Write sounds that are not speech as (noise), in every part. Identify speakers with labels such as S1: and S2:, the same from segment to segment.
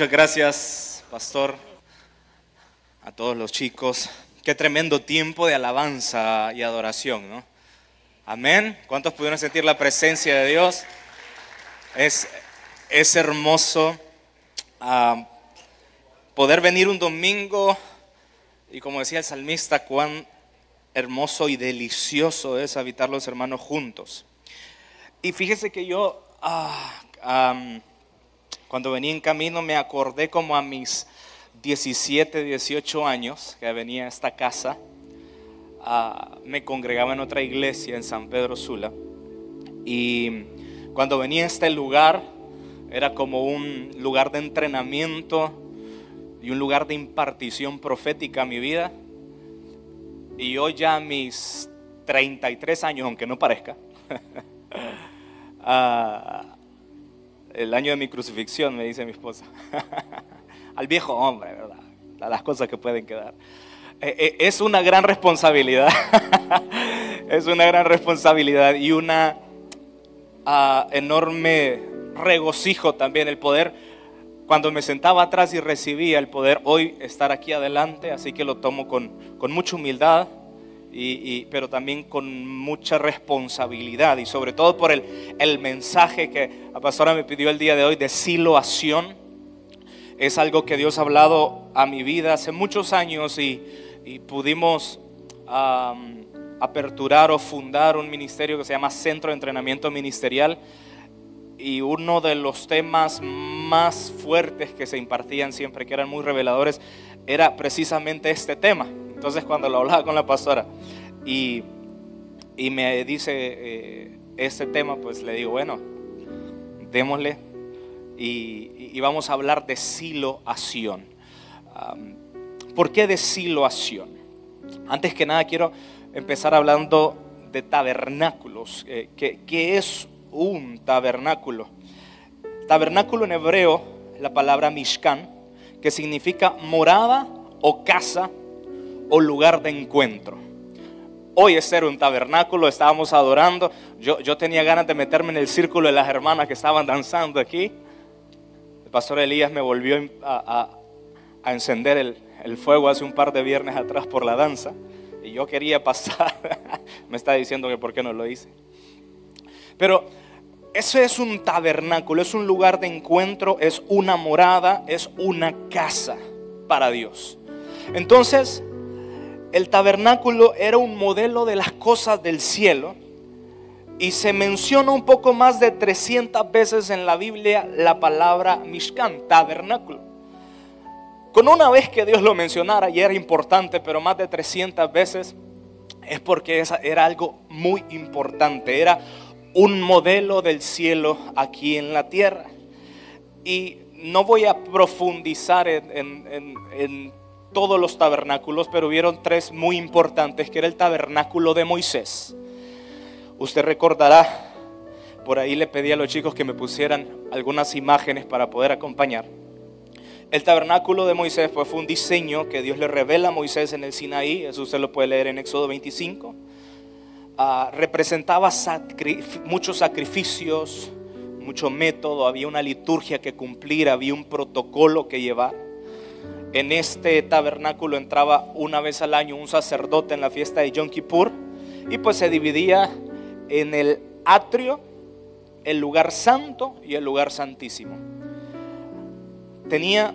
S1: Muchas gracias, pastor, a todos los chicos. Qué tremendo tiempo de alabanza y adoración, ¿no? Amén. ¿Cuántos pudieron sentir la presencia de Dios? Es, es hermoso ah, poder venir un domingo y como decía el salmista, cuán hermoso y delicioso es habitar los hermanos juntos. Y fíjese que yo, ah, cuando venía en camino, me acordé como a mis 17, 18 años que venía a esta casa. Ah, me congregaba en otra iglesia en San Pedro Sula. Y cuando venía a este lugar, era como un lugar de entrenamiento y un lugar de impartición profética a mi vida. Y hoy ya mis 33 años, aunque no parezca, uh, (laughs) el año de mi crucifixión, me dice mi esposa. (laughs) Al viejo hombre, ¿verdad? A las cosas que pueden quedar. Eh, eh, es una gran responsabilidad. (laughs) es una gran responsabilidad y una ah, enorme regocijo también el poder, cuando me sentaba atrás y recibía el poder hoy estar aquí adelante, así que lo tomo con, con mucha humildad pero también con mucha responsabilidad y sobre todo por el, el mensaje que la pastora me pidió el día de hoy de siloación. Es algo que Dios ha hablado a mi vida hace muchos años y, pudimos aperturar o fundar un ministerio que se llama Centro de Entrenamiento Ministerial y uno de los temas más fuertes que se impartían siempre, que eran muy reveladores, era precisamente este tema. Entonces cuando lo hablaba con la pastora y, y me dice eh, este tema, pues le digo, bueno, démosle y, vamos a hablar de siloación. ¿Por qué de siloación? Antes que nada quiero empezar hablando de tabernáculos. Eh, ¿Qué es un tabernáculo? Tabernáculo en hebreo, la palabra mishkan, que significa morada o casa o lugar de encuentro. Hoy es ser un tabernáculo, estábamos adorando. Yo, yo tenía ganas de meterme en el círculo de las hermanas que estaban danzando aquí. El pastor Elías me volvió a, encender el, el, fuego hace un par de viernes atrás por la danza. Y yo quería pasar. (laughs) me está diciendo que por qué no lo hice. Pero eso es un tabernáculo, es un lugar de encuentro, es una morada, es una casa para Dios. Entonces, el tabernáculo era un modelo de las cosas del cielo y se menciona un poco más de 300 veces en la Biblia la palabra Mishkan, tabernáculo. Con una vez que Dios lo mencionara y era importante, pero más de 300 veces, es porque era algo muy importante, era un modelo del cielo aquí en la tierra. Y no voy a profundizar en, en todos los tabernáculos, pero hubieron tres muy importantes, que era el tabernáculo de Moisés. Usted recordará, por ahí le pedí a los chicos que me pusieran algunas imágenes para poder acompañar. El tabernáculo de Moisés pues, fue un diseño que Dios le revela a Moisés en el Sinaí, eso usted lo puede leer en Éxodo 25. Ah, representaba muchos sacrificios, mucho método, había una liturgia que cumplir, había un protocolo que llevar. En este tabernáculo entraba una vez al año un sacerdote en la fiesta de Yom Kippur y pues se dividía en el atrio, el lugar santo y el lugar santísimo. Tenía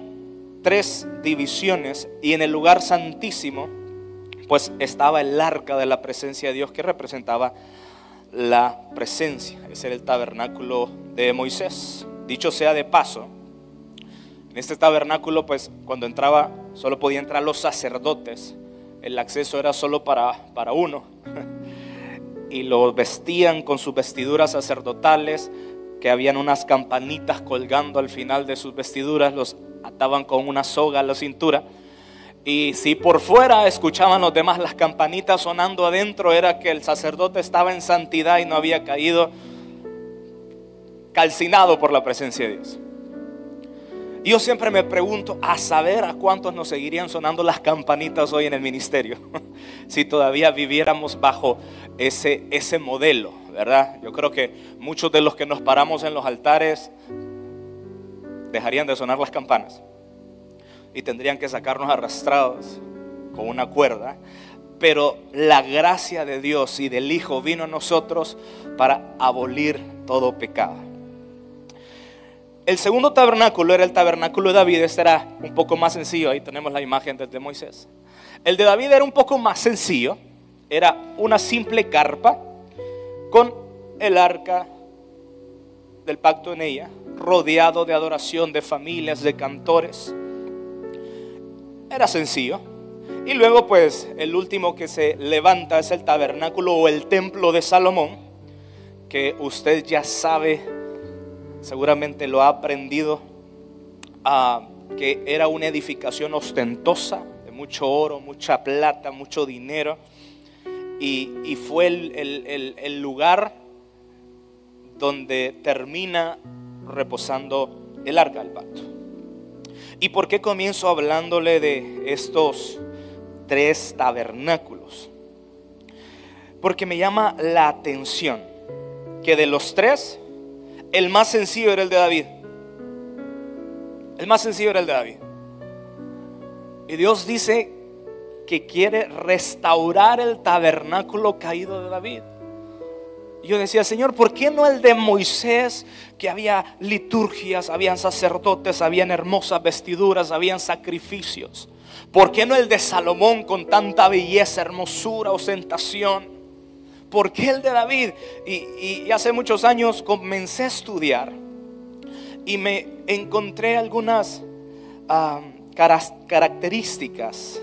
S1: tres divisiones y en el lugar santísimo pues estaba el arca de la presencia de Dios que representaba la presencia. Ese era el tabernáculo de Moisés. Dicho sea de paso, en este tabernáculo, pues cuando entraba, solo podían entrar los sacerdotes. El acceso era solo para, para uno. (laughs) Y lo vestían con sus vestiduras sacerdotales, que habían unas campanitas colgando al final de sus vestiduras, los ataban con una soga a la cintura. Y si por fuera escuchaban los demás las campanitas sonando adentro, era que el sacerdote estaba en santidad y no había caído calcinado por la presencia de Dios. Yo siempre me pregunto, a saber a cuántos nos seguirían sonando las campanitas hoy en el ministerio, (laughs) si todavía viviéramos bajo ese, ese modelo, ¿verdad? Yo creo que muchos de los que nos paramos en los altares dejarían de sonar las campanas y tendrían que sacarnos arrastrados con una cuerda. Pero la gracia de Dios y del Hijo vino a nosotros para abolir todo pecado. El segundo tabernáculo era el tabernáculo de David, este era un poco más sencillo, ahí tenemos la imagen de Moisés. El de David era un poco más sencillo, era una simple carpa con el arca del pacto en ella, rodeado de adoración de familias, de cantores. Era sencillo. Y luego pues el último que se levanta es el tabernáculo o el templo de Salomón, que usted ya sabe, seguramente lo ha aprendido, ah, que era una edificación ostentosa, de mucho oro, mucha plata, mucho dinero, y, fue el lugar donde termina reposando el arca del pacto. ¿Y por qué comienzo hablándole de estos tres tabernáculos? Porque me llama la atención que de los tres, el más sencillo era el de David. El más sencillo era el de David. Y Dios dice que quiere restaurar el tabernáculo caído de David yo decía, Señor, ¿por qué no el de Moisés, que había liturgias, habían sacerdotes, habían hermosas vestiduras, habían sacrificios? ¿Por qué no el de Salomón con tanta belleza, hermosura, ostentación? ¿Por qué el de David? Y, hace muchos años comencé a estudiar y me encontré algunas ah, características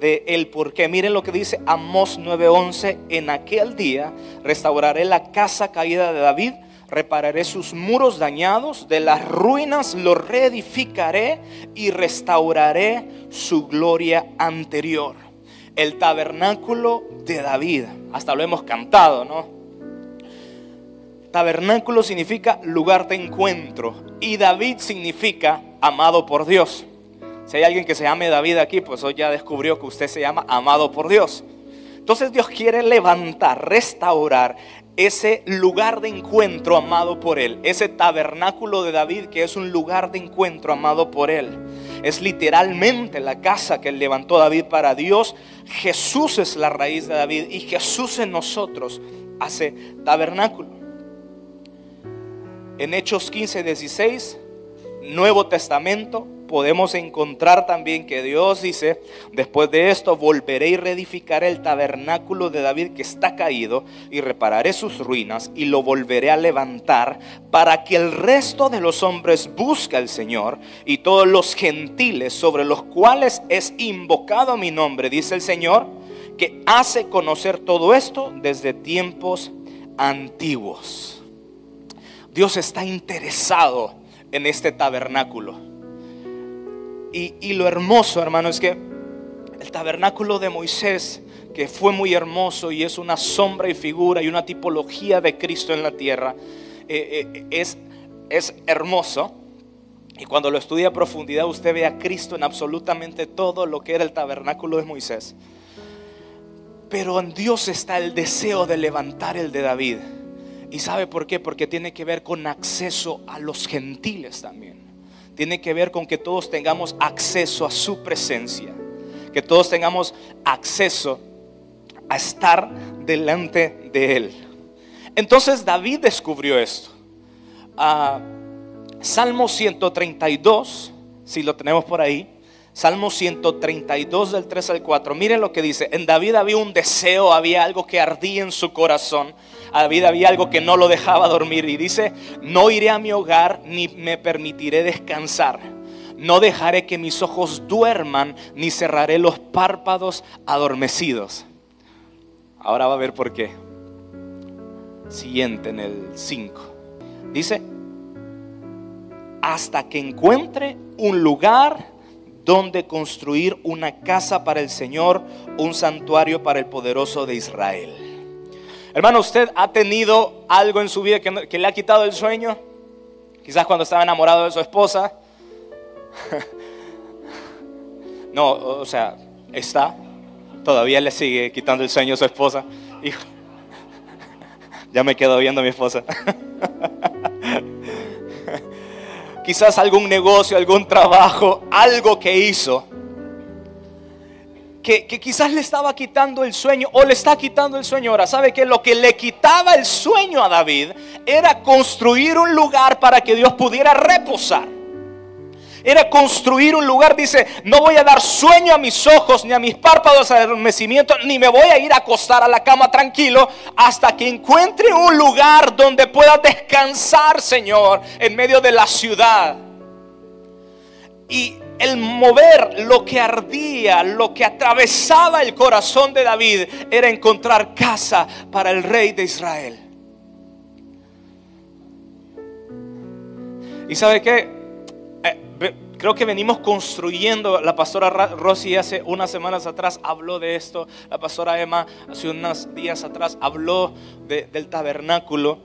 S1: de el por qué. Miren lo que dice Amos 9:11, en aquel día restauraré la casa caída de David, repararé sus muros dañados, de las ruinas lo reedificaré y restauraré su gloria anterior. El tabernáculo de David, hasta lo hemos cantado, ¿no? Tabernáculo significa lugar de encuentro y David significa amado por Dios. Si hay alguien que se llame David aquí, pues hoy ya descubrió que usted se llama amado por Dios. Entonces Dios quiere levantar, restaurar ese lugar de encuentro amado por Él. Ese tabernáculo de David que es un lugar de encuentro amado por Él. Es literalmente la casa que levantó David para Dios. Jesús es la raíz de David y Jesús en nosotros hace tabernáculo. En Hechos 15, 16, Nuevo Testamento, podemos encontrar también que Dios dice, después de esto volveré y reedificaré el tabernáculo de David que está caído y repararé sus ruinas y lo volveré a levantar para que el resto de los hombres busque al Señor y todos los gentiles sobre los cuales es invocado mi nombre, dice el Señor, que hace conocer todo esto desde tiempos antiguos. Dios está interesado en este tabernáculo. Y, lo hermoso, hermano, es que el tabernáculo de Moisés, que fue muy hermoso y es una sombra y figura y una tipología de Cristo en la tierra, eh, eh, es, es hermoso. Y cuando lo estudia a profundidad, usted ve a Cristo en absolutamente todo lo que era el tabernáculo de Moisés. Pero en Dios está el deseo de levantar el de David. ¿Y sabe por qué? Porque tiene que ver con acceso a los gentiles también tiene que ver con que todos tengamos acceso a su presencia, que todos tengamos acceso a estar delante de Él. Entonces David descubrió esto. Ah, Salmo 132, si lo tenemos por ahí, Salmo 132 del 3 al 4. Miren lo que dice. En David había un deseo, había algo que ardía en su corazón. David había algo que no lo dejaba dormir. Y dice, no iré a mi hogar ni me permitiré descansar. No dejaré que mis ojos duerman ni cerraré los párpados adormecidos. Ahora va a ver por qué. Siguiente en el 5. Dice, hasta que encuentre un lugar donde construir una casa para el Señor, un santuario para el poderoso de Israel. Hermano, ¿usted ha tenido algo en su vida que, le ha quitado el sueño? Quizás cuando estaba enamorado de su esposa, (laughs) no, o sea, está. Todavía le sigue quitando el sueño a su esposa. (laughs) Ya me quedo viendo a mi esposa. (laughs) Quizás algún negocio, algún trabajo, algo que hizo que, quizás le estaba quitando el sueño o le está quitando el sueño ahora. ¿Sabe que Lo que le quitaba el sueño a David era construir un lugar para que Dios pudiera reposar. Era construir un lugar, dice, no voy a dar sueño a mis ojos ni a mis párpados al adormecimiento, ni me voy a ir a acostar a la cama tranquilo hasta que encuentre un lugar donde pueda descansar, Señor, en medio de la ciudad. Y el mover, lo que ardía, lo que atravesaba el corazón de David era encontrar casa para el rey de Israel. Y sabe qué? Eh, creo que venimos construyendo, la pastora Rosy hace unas semanas atrás habló de esto, la pastora Emma hace unos días atrás habló del tabernáculo.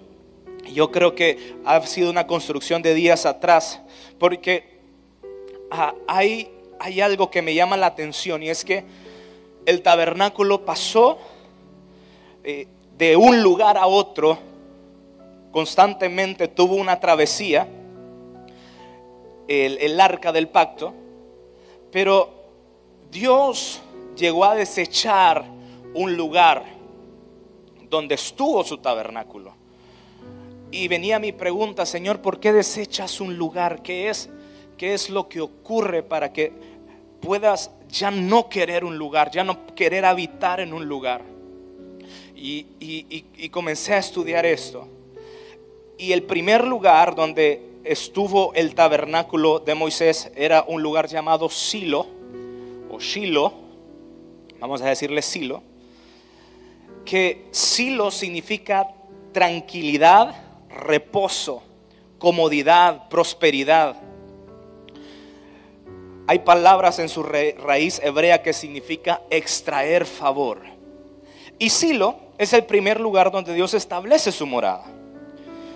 S1: Yo creo que ha sido una construcción de días atrás, porque Ah, hay, algo que me llama la atención y es que el tabernáculo pasó eh, de un lugar a otro, constantemente tuvo una travesía, el, el arca del pacto, pero Dios llegó a desechar un lugar donde estuvo su tabernáculo. Y venía mi pregunta, Señor, ¿por qué desechas un lugar que es qué es lo que ocurre para que puedas ya no querer un lugar, ya no querer habitar en un lugar. Y, comencé a estudiar esto. Y el primer lugar donde estuvo el tabernáculo de Moisés era un lugar llamado Silo, o Shilo, vamos a decirle Silo, que Silo significa tranquilidad, reposo, comodidad, prosperidad hay palabras en su raíz hebrea que significa extraer favor. Y Silo es el primer lugar donde Dios establece su morada.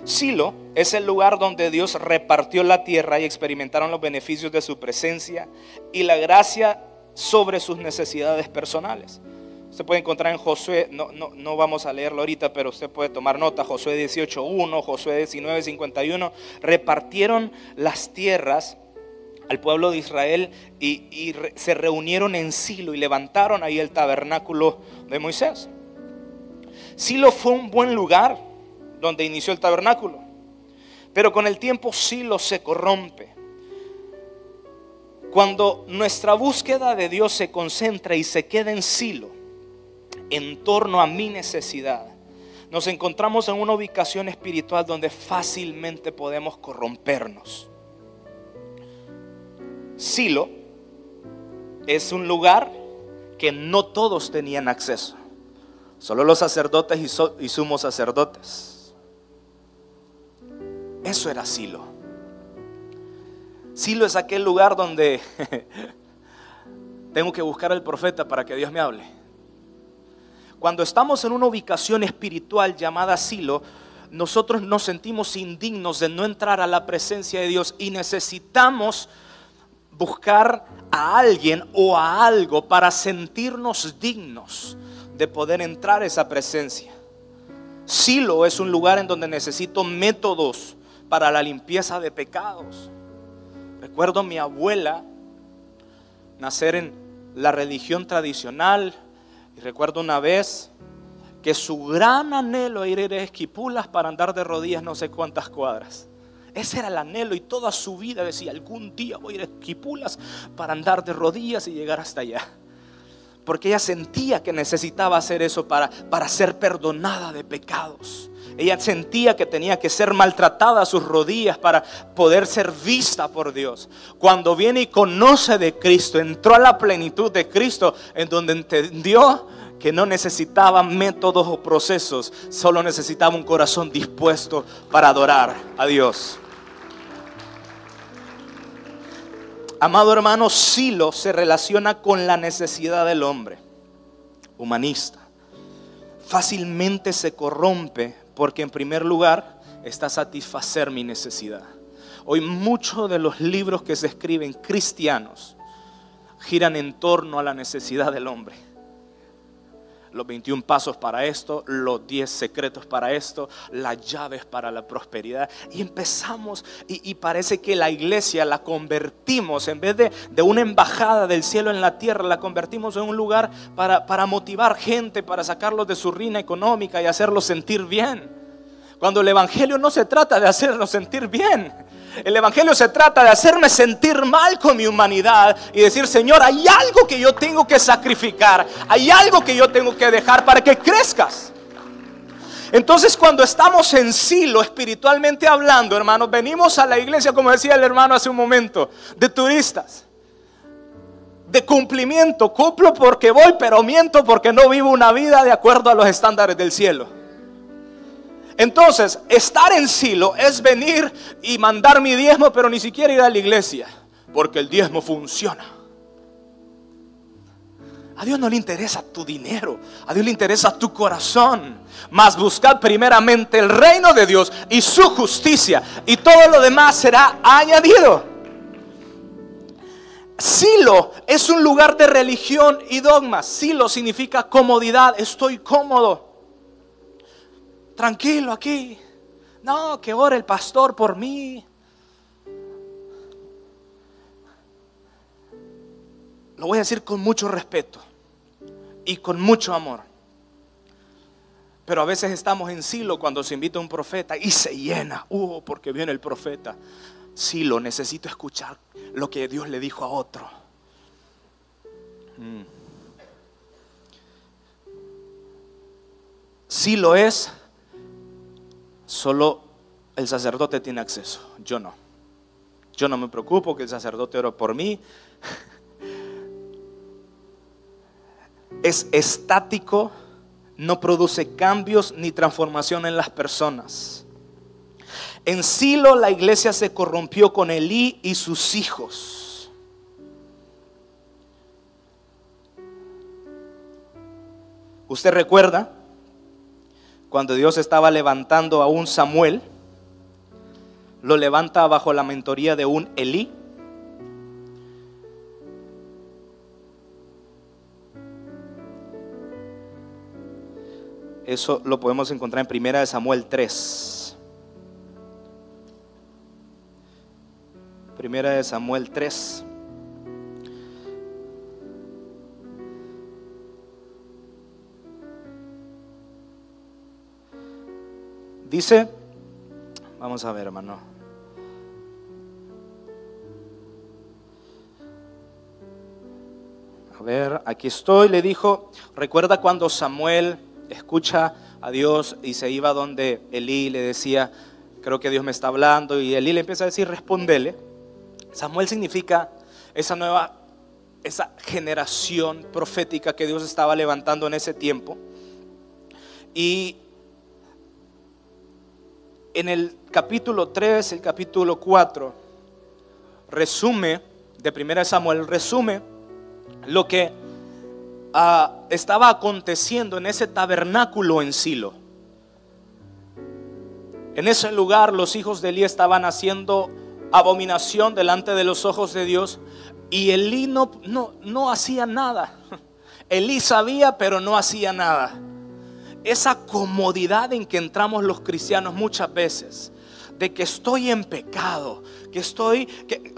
S1: Silo es el lugar donde Dios repartió la tierra y experimentaron los beneficios de su presencia y la gracia sobre sus necesidades personales. Usted puede encontrar en Josué, no, no, no vamos a leerlo ahorita, pero usted puede tomar nota, Josué 18.1, Josué 19.51, repartieron las tierras al pueblo de Israel y, se reunieron en Silo y levantaron ahí el tabernáculo de Moisés. Silo fue un buen lugar donde inició el tabernáculo, pero con el tiempo Silo se corrompe. Cuando nuestra búsqueda de Dios se concentra y se queda en Silo, en torno a mi necesidad, nos encontramos en una ubicación espiritual donde fácilmente podemos corrompernos. Silo es un lugar que no todos tenían acceso, solo los sacerdotes y, sumos sacerdotes. Eso era Silo. Silo es aquel lugar donde (laughs) tengo que buscar al profeta para que Dios me hable. Cuando estamos en una ubicación espiritual llamada Silo, nosotros nos sentimos indignos de no entrar a la presencia de Dios y necesitamos buscar a alguien o a algo para sentirnos dignos de poder entrar a esa presencia. Silo es un lugar en donde necesito métodos para la limpieza de pecados. Recuerdo a mi abuela nacer en la religión tradicional y recuerdo una vez que su gran anhelo era ir a Esquipulas para andar de rodillas no sé cuántas cuadras. Ese era el anhelo y toda su vida decía, algún día voy a ir a Esquipulas para andar de rodillas y llegar hasta allá. Porque ella sentía que necesitaba hacer eso para, para ser perdonada de pecados. Ella sentía que tenía que ser maltratada a sus rodillas para poder ser vista por Dios. Cuando viene y conoce de Cristo, entró a la plenitud de Cristo, en donde entendió que no necesitaba métodos o procesos, solo necesitaba un corazón dispuesto para adorar a Dios. Amado hermano, Silo se relaciona con la necesidad del hombre, humanista. Fácilmente se corrompe porque en primer lugar está satisfacer mi necesidad. hoy muchos de los libros que se escriben cristianos giran en torno a la necesidad del hombre los 21 pasos para esto, los 10 secretos para esto, las llaves para la prosperidad. Y empezamos, y, parece que la iglesia la convertimos, en vez de, de, una embajada del cielo en la tierra, la convertimos en un lugar para, para motivar gente, para sacarlos de su ruina económica y hacerlos sentir bien. Cuando el Evangelio no se trata de hacerlos sentir bien. El Evangelio se trata de hacerme sentir mal con mi humanidad y decir, Señor, hay algo que yo tengo que sacrificar, hay algo que yo tengo que dejar para que crezcas. Entonces cuando estamos en silo espiritualmente hablando, hermanos, venimos a la iglesia, como decía el hermano hace un momento, de turistas, de cumplimiento. Cumplo porque voy, pero miento porque no vivo una vida de acuerdo a los estándares del cielo. Entonces, estar en silo es venir y mandar mi diezmo, pero ni siquiera ir a la iglesia, porque el diezmo funciona. A Dios no le interesa tu dinero, a Dios le interesa tu corazón. Mas buscad primeramente el reino de Dios y su justicia, y todo lo demás será añadido. Silo es un lugar de religión y dogma. Silo significa comodidad, estoy cómodo tranquilo aquí. No, que ore el pastor por mí. Lo voy a decir con mucho respeto y con mucho amor. Pero a veces estamos en silo cuando se invita un profeta y se llena. Uh, porque viene el profeta. Silo, necesito escuchar lo que Dios le dijo a otro. Mm. Silo es Solo el sacerdote tiene acceso, yo no. Yo no me preocupo que el sacerdote ore por mí. (laughs) Es estático, no produce cambios ni transformación en las personas. En Silo la iglesia se corrompió con Elí y sus hijos. ¿Usted recuerda? Cuando Dios estaba levantando a un Samuel, lo levanta bajo la mentoría de un Elí. Eso lo podemos encontrar en Primera de Samuel 3. Primera de Samuel 3. Dice, vamos a ver hermano. A ver, aquí estoy, le dijo, recuerda cuando Samuel escucha a Dios y se iba donde Elí le decía, creo que Dios me está hablando, y Elí le empieza a decir, respondele. Samuel significa esa nueva, esa generación profética que Dios estaba levantando en ese tiempo. Y en el capítulo 3, el capítulo 4, resume, de 1 Samuel, resume lo que ah, estaba aconteciendo en ese tabernáculo en Silo. En ese lugar los hijos de Elí estaban haciendo abominación delante de los ojos de Dios y Elí no, no, no hacía nada. (laughs) Elí sabía pero no hacía nada esa comodidad en que entramos los cristianos muchas veces, de que estoy en pecado, que estoy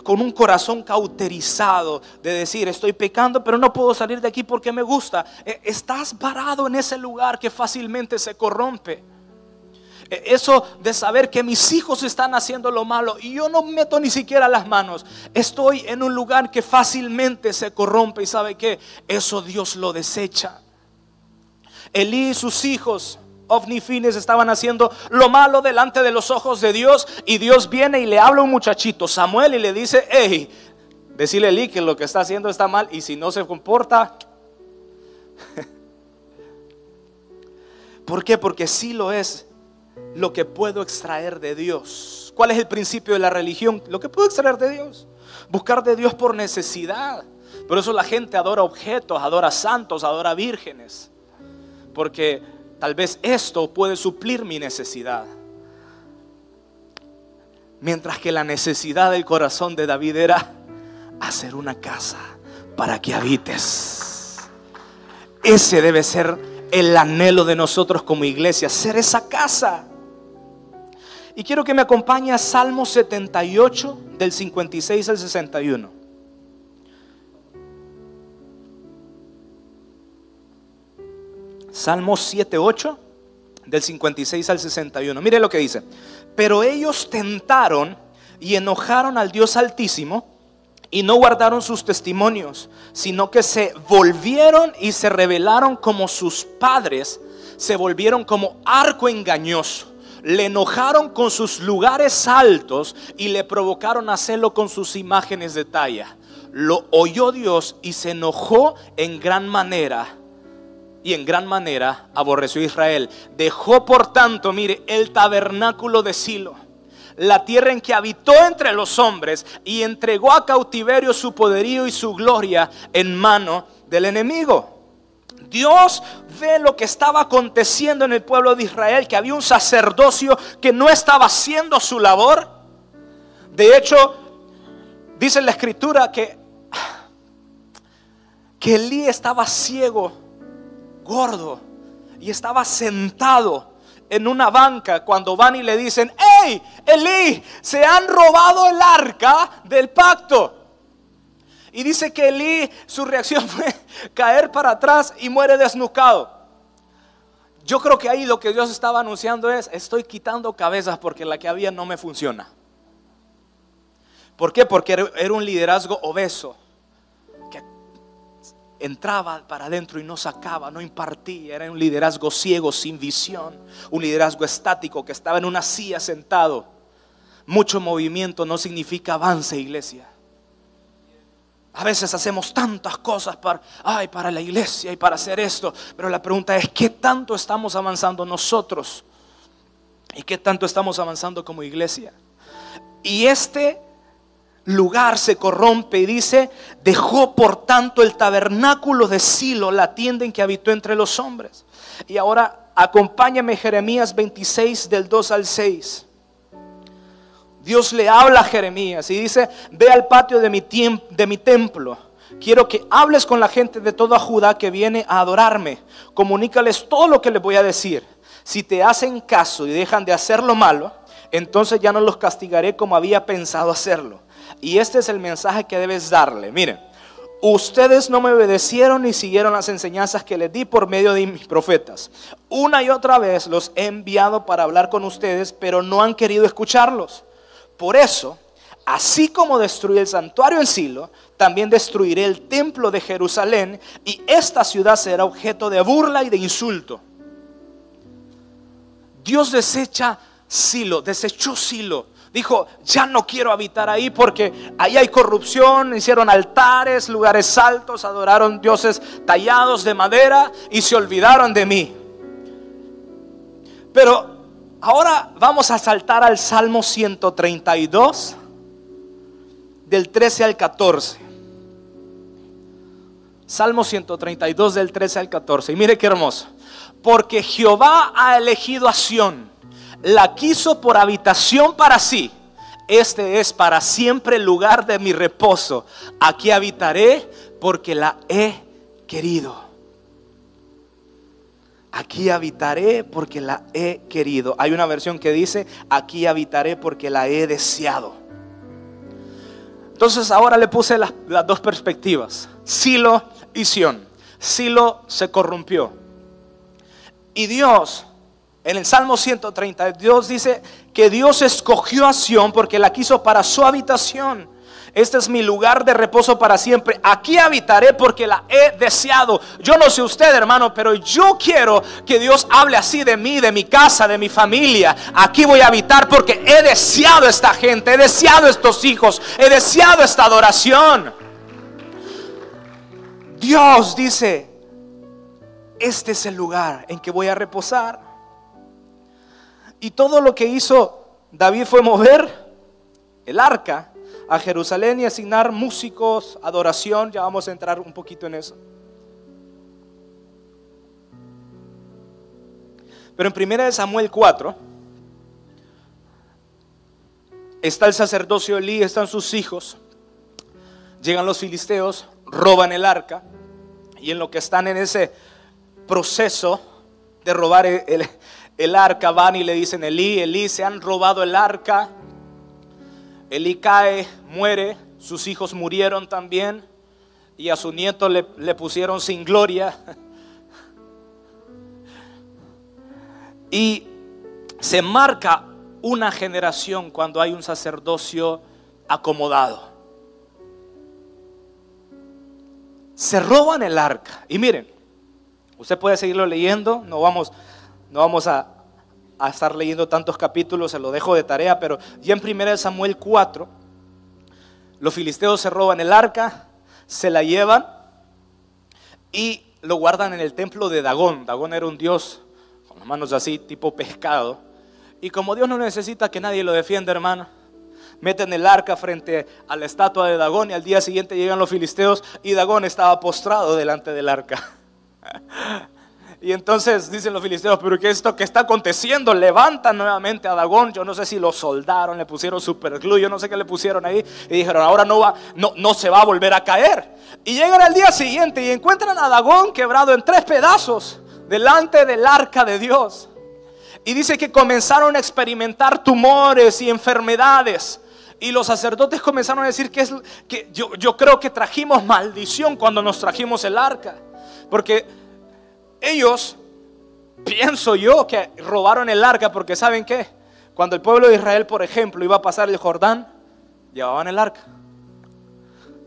S1: con un corazón cauterizado, de decir, estoy pecando, pero no puedo salir de aquí porque me gusta. E, estás parado en ese lugar que fácilmente se corrompe. E, eso de saber que mis hijos están haciendo lo malo y yo no meto ni siquiera las manos. Estoy en un lugar que fácilmente se corrompe y sabe que eso Dios lo desecha. Elí y sus hijos, Ofni Fines, estaban haciendo lo malo delante de los ojos de Dios. Y Dios viene y le habla a un muchachito, Samuel, y le dice: Hey, decirle a Elí que lo que está haciendo está mal. Y si no se comporta. (laughs) ¿Por qué? Porque sí lo es lo que puedo extraer de Dios. ¿Cuál es el principio de la religión? Lo que puedo extraer de Dios. Buscar de Dios por necesidad. Por eso la gente adora objetos, adora santos, adora vírgenes porque tal vez esto puede suplir mi necesidad. Mientras que la necesidad del corazón de David era hacer una casa para que habites. Ese debe ser el anhelo de nosotros como iglesia, ser esa casa. Y quiero que me acompañe a Salmo 78 del 56 al 61. Salmo 78 del 56 al 61. Mire lo que dice. Pero ellos tentaron y enojaron al Dios Altísimo y no guardaron sus testimonios, sino que se volvieron y se rebelaron como sus padres, se volvieron como arco engañoso. Le enojaron con sus lugares altos y le provocaron hacerlo con sus imágenes de talla. Lo oyó Dios y se enojó en gran manera y en gran manera aborreció Israel. Dejó por tanto, mire, el tabernáculo de Silo, la tierra en que habitó entre los hombres y entregó a cautiverio su poderío y su gloria en mano del enemigo. Dios ve lo que estaba aconteciendo en el pueblo de Israel, que había un sacerdocio que no estaba haciendo su labor. De hecho, dice la escritura que, que Elí estaba ciego, gordo, y estaba sentado en una banca cuando van y le dicen, hey, Elí, se han robado el arca del pacto. Y dice que Elí, su reacción (laughs) fue caer para atrás y muere desnucado. Yo creo que ahí lo que Dios estaba anunciando es, estoy quitando cabezas porque la que había no me funciona. ¿Por qué? Porque era un liderazgo obeso, entraba para adentro y no sacaba, no impartía. Era un liderazgo ciego, sin visión, un liderazgo estático que estaba en una silla sentado. Mucho movimiento no significa avance, iglesia. A veces hacemos tantas cosas para, ay, para la iglesia y para hacer esto, pero la pregunta es, ¿qué tanto estamos avanzando nosotros? ¿Y qué tanto estamos avanzando como iglesia? Y este lugar se corrompe y dice, dejó por tanto el tabernáculo de Silo, la tienda en que habitó entre los hombres. Y ahora acompáñame Jeremías 26 del 2 al 6. Dios le habla a Jeremías y dice, ve al patio de mi, de mi templo. Quiero que hables con la gente de toda Judá que viene a adorarme. Comunícales todo lo que les voy a decir. Si te hacen caso y dejan de hacer lo malo, entonces ya no los castigaré como había pensado hacerlo. Y este es el mensaje que debes darle. Miren, ustedes no me obedecieron ni siguieron las enseñanzas que les di por medio de mis profetas. Una y otra vez los he enviado para hablar con ustedes, pero no han querido escucharlos. Por eso, así como destruí el santuario en Silo, también destruiré el templo de Jerusalén y esta ciudad será objeto de burla y de insulto. Dios desecha Silo, desechó Silo. Dijo, ya no quiero habitar ahí porque ahí hay corrupción, hicieron altares, lugares altos, adoraron dioses tallados de madera y se olvidaron de mí. Pero Ahora vamos a saltar al Salmo 132, del 13 al 14. Salmo 132 del 13 al 14. Y mire qué hermoso. Porque Jehová ha elegido a Sión, la quiso por habitación para sí. Este es para siempre el lugar de mi reposo. Aquí habitaré porque la he querido. Aquí habitaré porque la he querido. Hay una versión que dice, aquí habitaré porque la he deseado. Entonces ahora le puse las, dos perspectivas, Silo y Sión. Silo se corrompió. Y Dios, en el Salmo 130, Dios dice que Dios escogió a Sión porque la quiso para su habitación. Este es mi lugar de reposo para siempre. Aquí habitaré porque la he deseado. Yo no sé usted, hermano, pero yo quiero que Dios hable así de mí, de mi casa, de mi familia. Aquí voy a habitar porque he deseado esta gente, he deseado estos hijos, he deseado esta adoración. Dios dice, este es el lugar en que voy a reposar. Y todo lo que hizo David fue mover el arca a Jerusalén y asignar músicos, adoración, ya vamos a entrar un poquito en eso. Pero en 1 Samuel 4, está el sacerdocio Elí, están sus hijos. Llegan los filisteos, roban el arca. Y en lo que están en ese proceso de robar el, arca, van y le dicen, Elí, Elí, se han robado el arca. Elí cae, muere, sus hijos murieron también. Y a su nieto le, le pusieron sin gloria. Y se marca una generación cuando hay un sacerdocio acomodado. Se roban el arca. Y miren, usted puede seguirlo leyendo, no vamos, no vamos a, estar leyendo tantos capítulos, se lo dejo de tarea, pero ya en 1 Samuel 4, los filisteos se roban el arca, se la llevan y lo guardan en el templo de Dagón. Dagón era un dios con las manos así, tipo pescado. Y como Dios no necesita que nadie lo defienda, hermano, meten el arca frente a la estatua de Dagón y al día siguiente llegan los filisteos y Dagón estaba postrado delante del arca. (laughs) Y entonces dicen los filisteos, pero ¿qué es esto que está aconteciendo? Levantan nuevamente a Dagón. Yo no sé si lo soldaron, le pusieron superglue, yo no sé qué le pusieron ahí. Y dijeron, ahora no, va, no, no se va a volver a caer. Y llegan al día siguiente y encuentran a Dagón quebrado en tres pedazos delante del arca de Dios. Y dice que comenzaron a experimentar tumores y enfermedades. Y los sacerdotes comenzaron a decir que, es, que yo, yo creo que trajimos maldición cuando nos trajimos el arca. Porque ellos, pienso yo, que robaron el arca porque ¿saben qué? Cuando el pueblo de Israel, por ejemplo, iba a pasar el Jordán, llevaban el arca.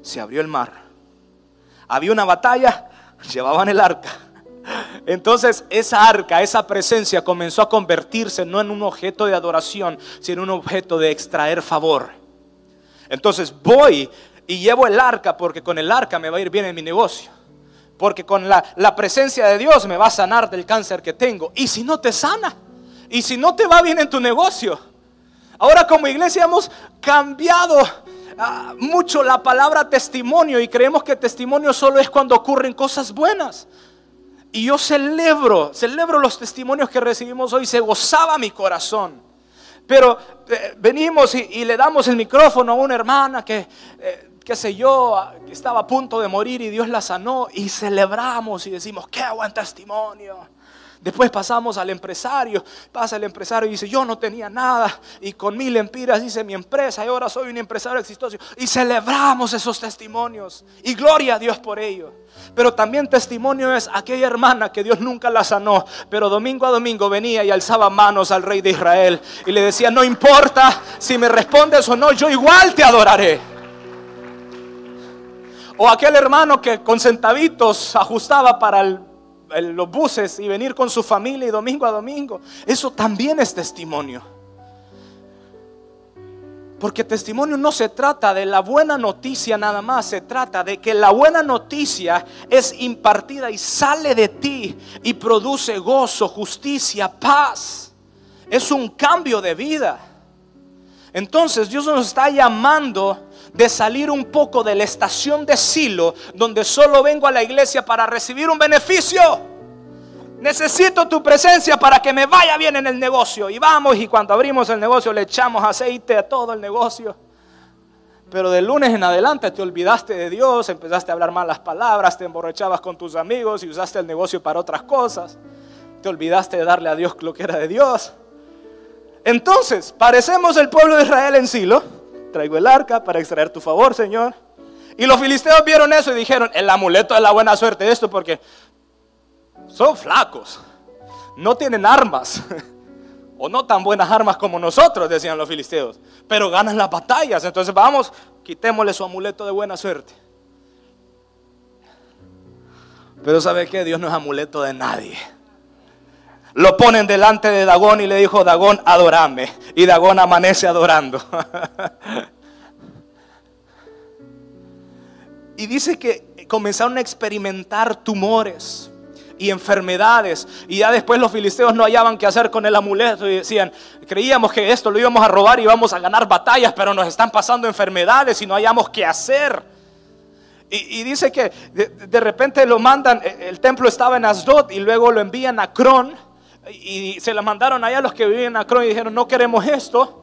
S1: Se abrió el mar. Había una batalla, (laughs) llevaban el arca. Entonces esa arca, esa presencia comenzó a convertirse no en un objeto de adoración, sino en un objeto de extraer favor. Entonces voy y llevo el arca porque con el arca me va a ir bien en mi negocio. Porque con la, presencia de Dios me va a sanar del cáncer que tengo. Y si no te sana, y si no te va bien en tu negocio. Ahora como iglesia hemos cambiado ah, mucho la palabra testimonio y creemos que testimonio solo es cuando ocurren cosas buenas. Y yo celebro, celebro los testimonios que recibimos hoy, se gozaba mi corazón. Pero eh, venimos y, le damos el micrófono a una hermana que, eh, qué sé yo, estaba a punto de morir y Dios la sanó y celebramos y decimos, qué buen testimonio. Después pasamos al empresario, pasa el empresario y dice, yo no tenía nada y con mil empiras hice mi empresa y ahora soy un empresario exitoso. Y celebramos esos testimonios y gloria a Dios por ello. Pero también testimonio es aquella hermana que Dios nunca la sanó, pero domingo a domingo venía y alzaba manos al rey de Israel y le decía, no importa si me respondes o no, yo igual te adoraré. O aquel hermano que con centavitos ajustaba para los buses y venir con su familia y domingo a domingo. Eso también es testimonio. Porque testimonio no se trata de la buena noticia nada más, se trata de que la buena noticia es impartida y sale de ti y produce gozo, justicia, paz. Es un cambio de vida. Entonces Dios nos está llamando de salir un poco de la estación de silo, donde solo vengo a la iglesia para recibir un beneficio. Necesito tu presencia para que me vaya bien en el negocio. Y vamos, y cuando abrimos el negocio le echamos aceite a todo el negocio. Pero de lunes en adelante te olvidaste de Dios, empezaste a hablar malas palabras, te emborrachabas con tus amigos y usaste el negocio para otras cosas. Te olvidaste de darle a Dios lo que era de Dios. Entonces, parecemos el pueblo de Israel en Silo traigo el arca para extraer tu favor, Señor. Y los filisteos vieron eso y dijeron, el amuleto de la buena suerte de esto porque son flacos, no tienen armas, (laughs) o no tan buenas armas como nosotros, decían los filisteos, pero ganan las batallas. Entonces vamos, quitémosle su amuleto de buena suerte. Pero ¿sabe qué? Dios no es amuleto de nadie. Lo ponen delante de Dagón y le dijo, Dagón, adorame. Y Dagón amanece adorando. (laughs) y dice que comenzaron a experimentar tumores y enfermedades. Y ya después los filisteos no hallaban qué hacer con el amuleto y decían, creíamos que esto lo íbamos a robar y íbamos a ganar batallas, pero nos están pasando enfermedades y no hallamos qué hacer. Y, dice que de, de, repente lo mandan, el templo estaba en Asdod y luego lo envían a Cron y se la mandaron allá los que vivían en Acron y dijeron, no queremos esto.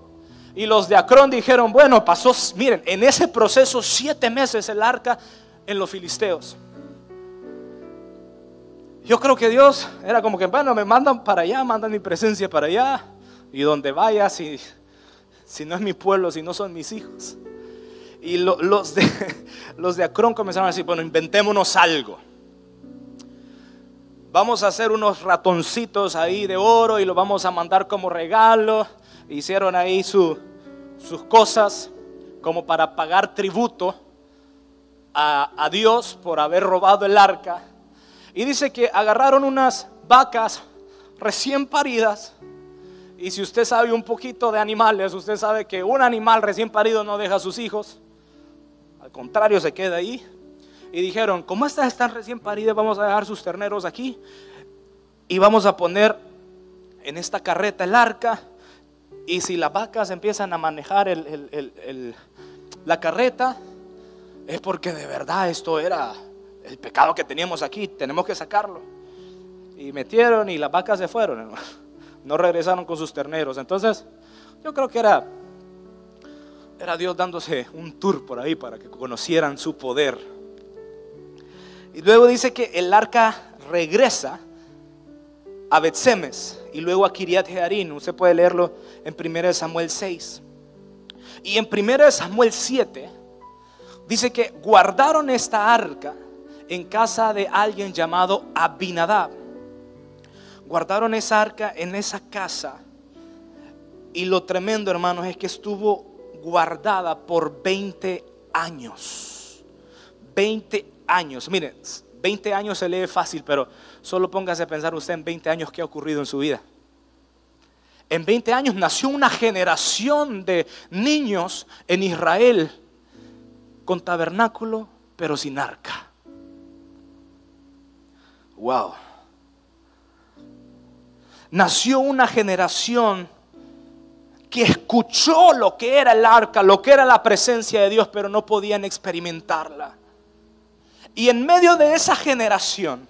S1: Y los de Acrón dijeron, bueno, pasó, miren, en ese proceso siete meses el arca en los filisteos. Yo creo que Dios era como que, bueno, me mandan para allá, mandan mi presencia para allá. Y donde vaya, si, si no es mi pueblo, si no son mis hijos. Y los, de, (laughs) los de Acrón comenzaron a decir, bueno, inventémonos algo. Vamos a hacer unos ratoncitos ahí de oro y lo vamos a mandar como regalo. Hicieron ahí sus cosas como para pagar tributo a, a Dios por haber robado el arca. Y dice que agarraron unas vacas recién paridas. Y si usted sabe un poquito de animales, usted sabe que un animal recién parido no deja a sus hijos. Al contrario, se queda ahí. Y dijeron, como estas están recién paridas, vamos a dejar sus terneros aquí. Y vamos a poner en esta carreta el arca. Y si las vacas empiezan a manejar la carreta, es porque de verdad esto era el pecado que teníamos aquí, tenemos que sacarlo. Y metieron y las vacas se fueron, no regresaron con sus terneros. Entonces, yo creo que era era Dios dándose un tour por ahí para que conocieran su poder. Y luego dice que el arca regresa a Betsemes y luego a Kiriat Jearim. Usted puede leerlo en 1 Samuel 6. Y en 1 Samuel 7 dice que guardaron esta arca en casa de alguien llamado Abinadab. Guardaron esa arca en esa casa. Y lo tremendo, hermanos, es que estuvo guardada por 20 años. 20 años. Miren, 20 años se lee fácil, pero solo póngase a pensar usted en 20 años qué ha ocurrido en su vida. En 20 años nació una generación de niños en Israel con tabernáculo, pero sin arca. Wow. Nació una generación que escuchó lo que era el arca, lo que era la presencia de Dios, pero no podían experimentarla. Y en medio de esa generación,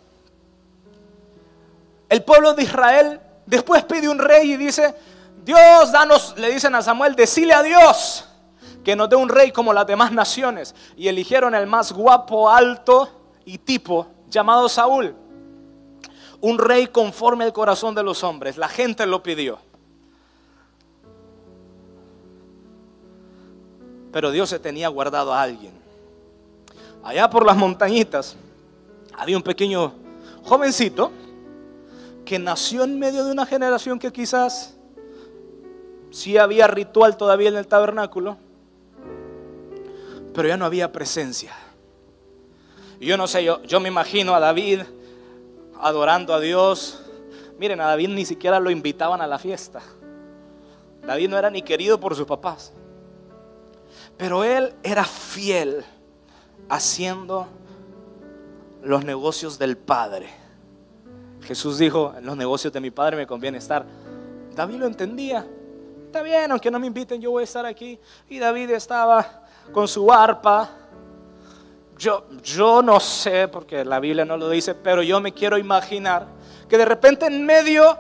S1: el pueblo de Israel después pide un rey y dice, Dios, danos, le dicen a Samuel, decile a Dios que nos dé un rey como las demás naciones. Y eligieron el más guapo, alto y tipo, llamado Saúl. Un rey conforme al corazón de los hombres. La gente lo pidió. pero Dios se tenía guardado a alguien. Allá por las montañitas había un pequeño jovencito que nació en medio de una generación que quizás sí había ritual todavía en el tabernáculo, pero ya no había presencia. Yo no sé, yo me imagino a David adorando a Dios. Miren, a David ni siquiera lo invitaban a la fiesta. David no era ni querido por sus papás. Pero él era fiel haciendo los negocios del Padre. Jesús dijo, los negocios de mi Padre me conviene estar. David lo entendía. Está bien, aunque no me inviten, yo voy a estar aquí. Y David estaba con su arpa. Yo, yo no sé, porque la Biblia no lo dice, pero yo me quiero imaginar que de repente en medio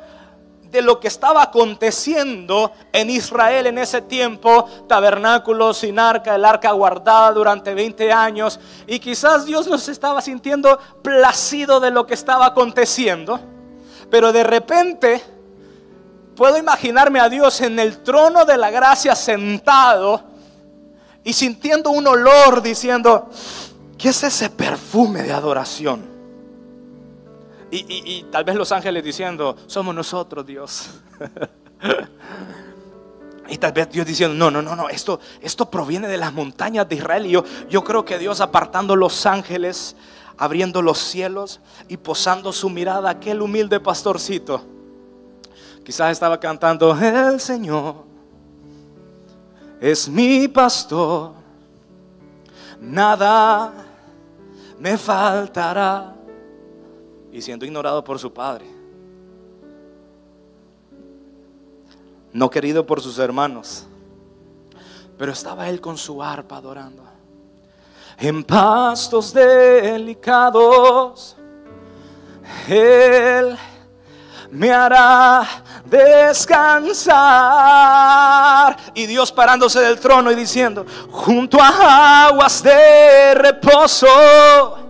S1: de lo que estaba aconteciendo en Israel en ese tiempo, tabernáculo sin arca, el arca guardada durante 20 años, y quizás Dios no se estaba sintiendo placido de lo que estaba aconteciendo, pero de repente puedo imaginarme a Dios en el trono de la gracia sentado y sintiendo un olor diciendo, ¿qué es ese perfume de adoración? Y, tal vez los ángeles diciendo, somos nosotros Dios. (laughs) y tal vez Dios diciendo, no, no, no, no, esto, esto proviene de las montañas de Israel. Y yo, yo creo que Dios apartando los ángeles, abriendo los cielos y posando su mirada aquel humilde pastorcito. Quizás estaba cantando, el Señor es mi pastor, nada me faltará y siendo ignorado por su padre. No querido por sus hermanos. Pero estaba él con su arpa adorando. En pastos delicados, él me hará descansar. Y Dios parándose del trono y diciendo, junto a aguas de reposo,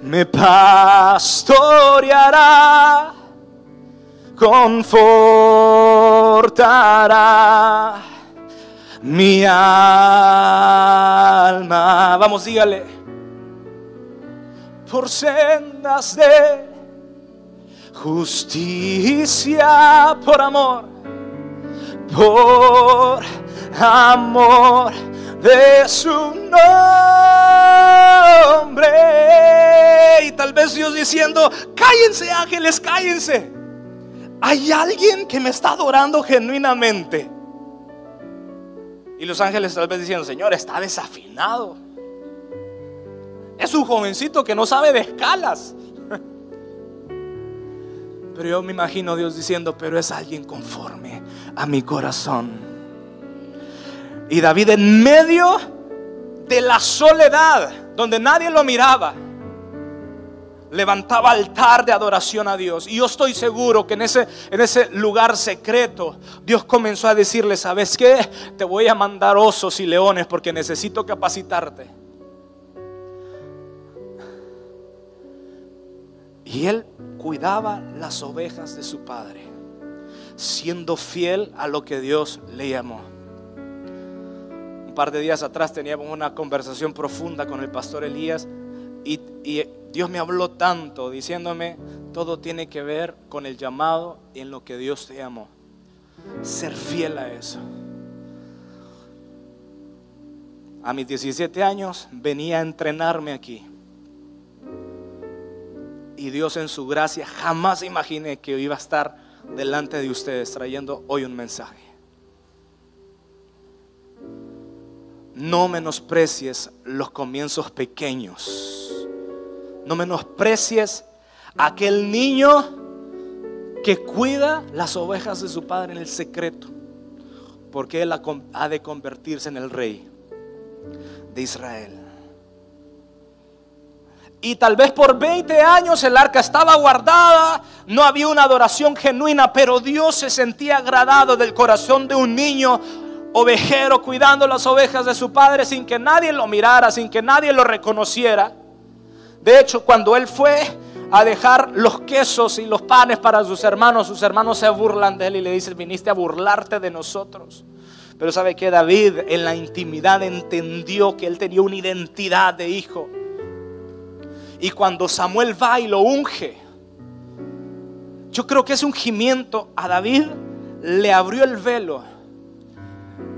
S1: me pastoreará, confortará mi alma. Vamos, dígale. Por sendas de justicia, por amor, por amor de su nombre. Y tal vez Dios diciendo, cállense ángeles, cállense. Hay alguien que me está adorando genuinamente. Y los ángeles tal vez diciendo, Señor, está desafinado. Es un jovencito que no sabe de escalas. (laughs) Pero yo me imagino Dios diciendo, pero es alguien conforme a mi corazón. Y David en medio de la soledad, donde nadie lo miraba, levantaba altar de adoración a Dios. Y yo estoy seguro que en ese, en ese lugar secreto Dios comenzó a decirle, ¿sabes qué? Te voy a mandar osos y leones porque necesito capacitarte. Y él cuidaba las ovejas de su padre, siendo fiel a lo que Dios le llamó. Par de días atrás teníamos una conversación profunda con el pastor Elías y, Dios me habló tanto diciéndome, todo tiene que ver con el llamado en lo que Dios te llamó. Ser fiel a eso. A mis 17 años venía a entrenarme aquí. Y Dios en su gracia jamás imaginé que iba a estar delante de ustedes trayendo hoy un mensaje. No menosprecies los comienzos pequeños no menosprecies aquel niño que cuida las ovejas de su padre en el secreto, porque él ha de convertirse en el rey de Israel. Y tal vez por 20 años el arca estaba guardada, no había una adoración genuina, pero Dios se sentía agradado del corazón de un niño ovejero cuidando las ovejas de su padre sin que nadie lo mirara, sin que nadie lo reconociera. De hecho, cuando él fue a dejar los quesos y los panes para sus hermanos, sus hermanos se burlan de él y le dicen, viniste a burlarte de nosotros. Pero sabe que David en la intimidad entendió que él tenía una identidad de hijo. Y cuando Samuel va y lo unge, yo creo que ese ungimiento a David le abrió el velo.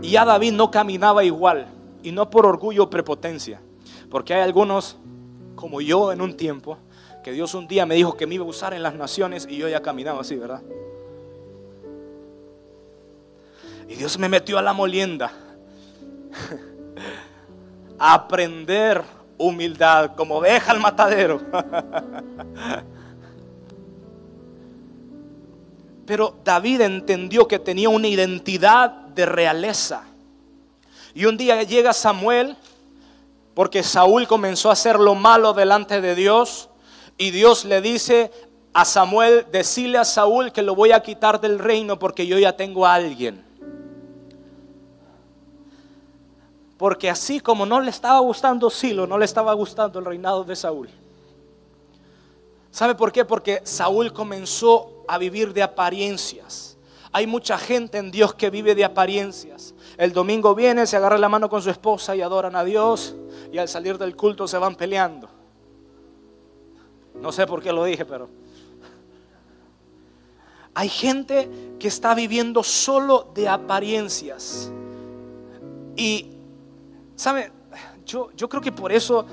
S1: Y a David no caminaba igual. Y no por orgullo o prepotencia. Porque hay algunos como yo en un tiempo, que Dios un día me dijo que me iba a usar en las naciones y yo ya caminaba así, ¿verdad? Y Dios me metió a la molienda. (laughs) A aprender humildad como deja al matadero. (laughs) Pero David entendió que tenía una identidad de realeza. Y un día llega Samuel porque Saúl comenzó a hacer lo malo delante de Dios y Dios le dice a Samuel, decile a Saúl que lo voy a quitar del reino porque yo ya tengo a alguien. Porque así como no le estaba gustando Silo, no le estaba gustando el reinado de Saúl. ¿Sabe por qué? Porque Saúl comenzó a vivir de apariencias. Hay mucha gente en Dios que vive de apariencias. El domingo viene, se agarra la mano con su esposa y adoran a Dios y al salir del culto se van peleando. No sé por qué lo dije, pero... Hay gente que está viviendo solo de apariencias. Y, ¿sabe? Yo, yo creo que por eso